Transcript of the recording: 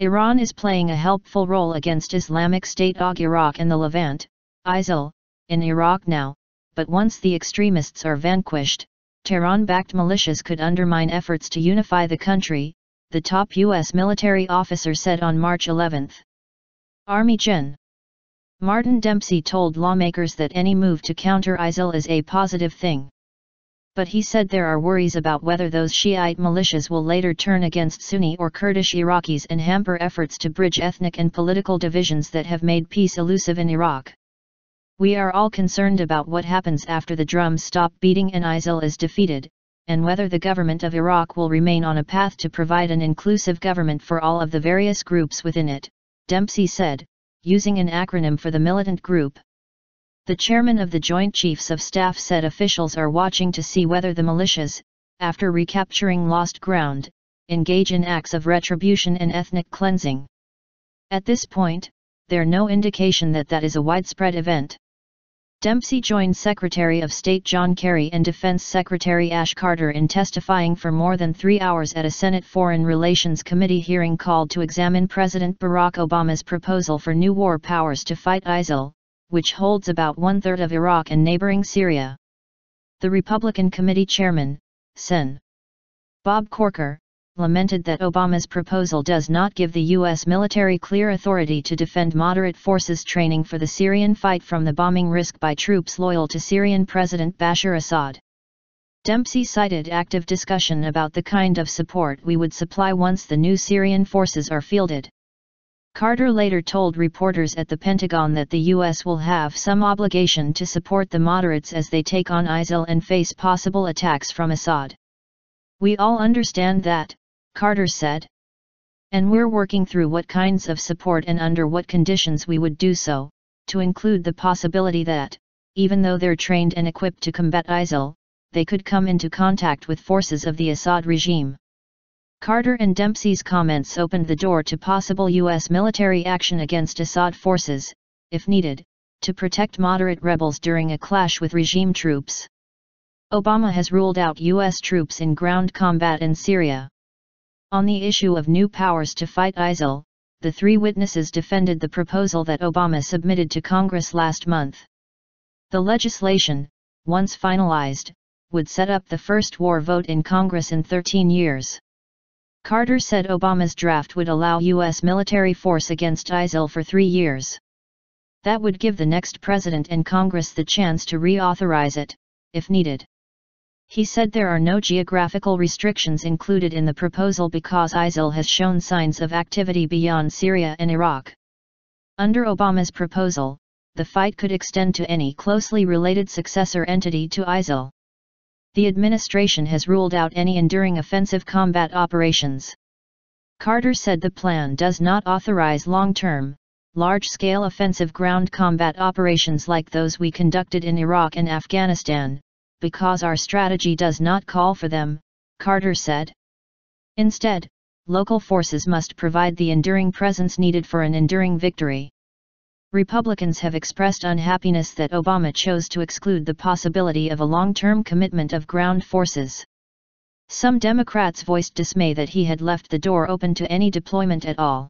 Iran is playing a helpful role against Islamic State OG Iraq and the Levant, ISIL, in Iraq now, but once the extremists are vanquished, Tehran-backed militias could undermine efforts to unify the country, the top U.S. military officer said on March 11. Army Gen. Martin Dempsey told lawmakers that any move to counter ISIL is a positive thing. But he said there are worries about whether those Shiite militias will later turn against Sunni or Kurdish Iraqis and hamper efforts to bridge ethnic and political divisions that have made peace elusive in Iraq. We are all concerned about what happens after the drums stop beating and ISIL is defeated, and whether the government of Iraq will remain on a path to provide an inclusive government for all of the various groups within it, Dempsey said, using an acronym for the militant group. The chairman of the Joint Chiefs of Staff said officials are watching to see whether the militias, after recapturing lost ground, engage in acts of retribution and ethnic cleansing. At this point, there no indication that that is a widespread event. Dempsey joined Secretary of State John Kerry and Defense Secretary Ash Carter in testifying for more than three hours at a Senate Foreign Relations Committee hearing called to examine President Barack Obama's proposal for new war powers to fight ISIL, which holds about one-third of Iraq and neighboring Syria. The Republican Committee Chairman, Sen. Bob Corker, lamented that Obama's proposal does not give the U.S. military clear authority to defend moderate forces training for the Syrian fight from the bombing risk by troops loyal to Syrian President Bashar Assad. Dempsey cited active discussion about the kind of support we would supply once the new Syrian forces are fielded. Carter later told reporters at the Pentagon that the U.S. will have some obligation to support the moderates as they take on ISIL and face possible attacks from Assad. We all understand that, Carter said. And we're working through what kinds of support and under what conditions we would do so, to include the possibility that, even though they're trained and equipped to combat ISIL, they could come into contact with forces of the Assad regime. Carter and Dempsey's comments opened the door to possible U.S. military action against Assad forces, if needed, to protect moderate rebels during a clash with regime troops. Obama has ruled out U.S. troops in ground combat in Syria. On the issue of new powers to fight ISIL, the three witnesses defended the proposal that Obama submitted to Congress last month. The legislation, once finalized, would set up the first war vote in Congress in 13 years. Carter said Obama's draft would allow U.S. military force against ISIL for three years. That would give the next president and Congress the chance to reauthorize it, if needed. He said there are no geographical restrictions included in the proposal because ISIL has shown signs of activity beyond Syria and Iraq. Under Obama's proposal, the fight could extend to any closely related successor entity to ISIL the administration has ruled out any enduring offensive combat operations. Carter said the plan does not authorize long-term, large-scale offensive ground combat operations like those we conducted in Iraq and Afghanistan, because our strategy does not call for them, Carter said. Instead, local forces must provide the enduring presence needed for an enduring victory. Republicans have expressed unhappiness that Obama chose to exclude the possibility of a long-term commitment of ground forces. Some Democrats voiced dismay that he had left the door open to any deployment at all.